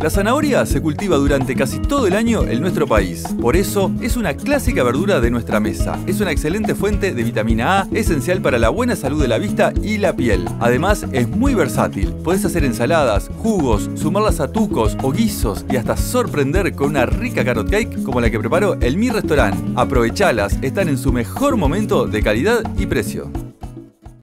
La zanahoria se cultiva durante casi todo el año en nuestro país. Por eso es una clásica verdura de nuestra mesa. Es una excelente fuente de vitamina A, esencial para la buena salud de la vista y la piel. Además es muy versátil. Podés hacer ensaladas, jugos, sumarlas a tucos o guisos y hasta sorprender con una rica carrot cake como la que preparó el Mi Restaurant. Aprovechalas, están en su mejor momento de calidad y precio.